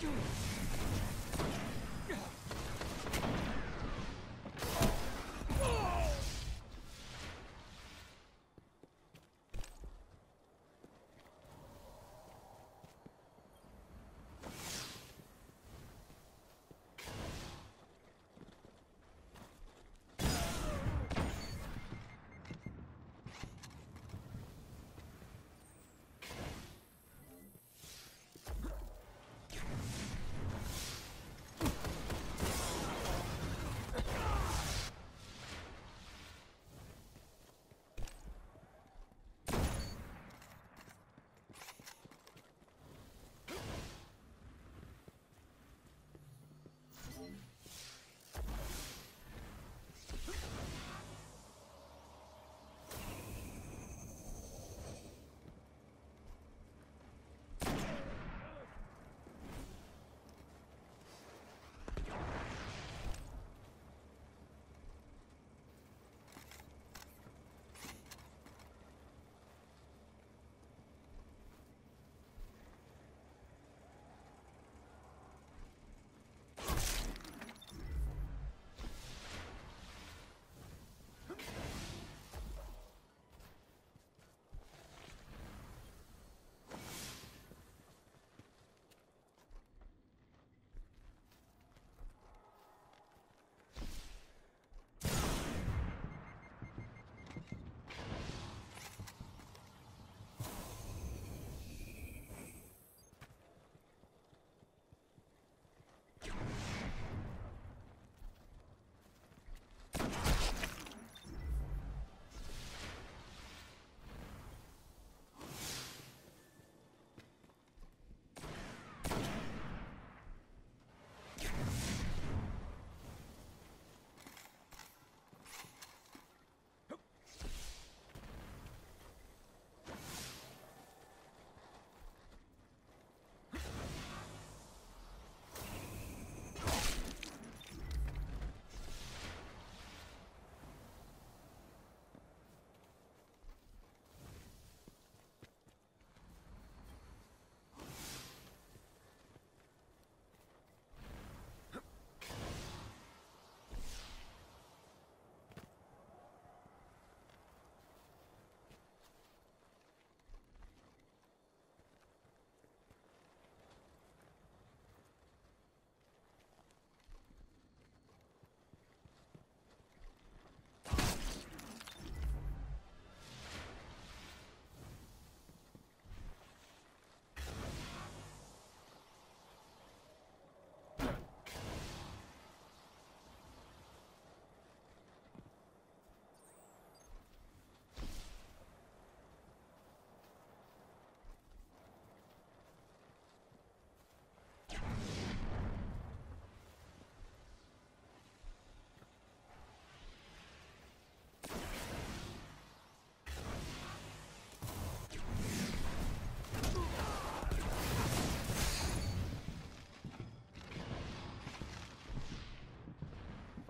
Dude.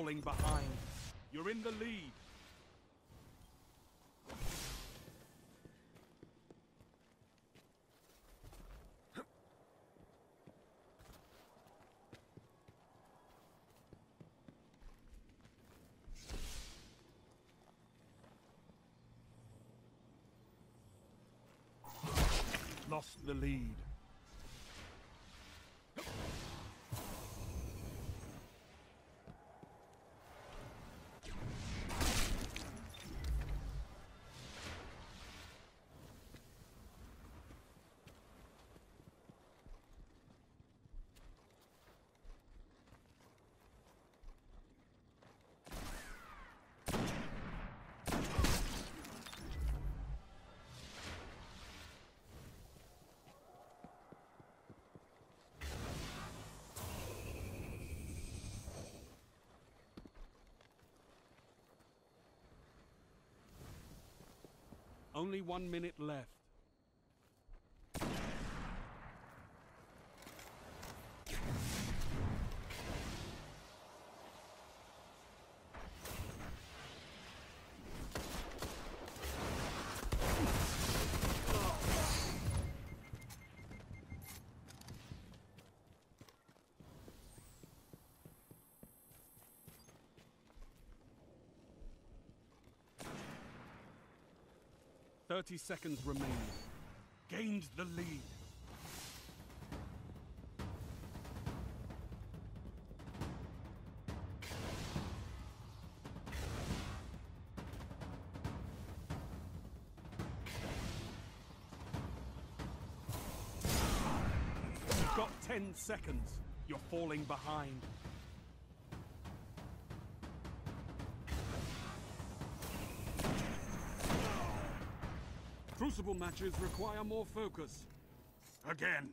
Falling behind. You're in the lead. Lost the lead. Only one minute left. Thirty seconds remaining. Gained the lead. You've got ten seconds. You're falling behind. Crucible matches require more focus. Again.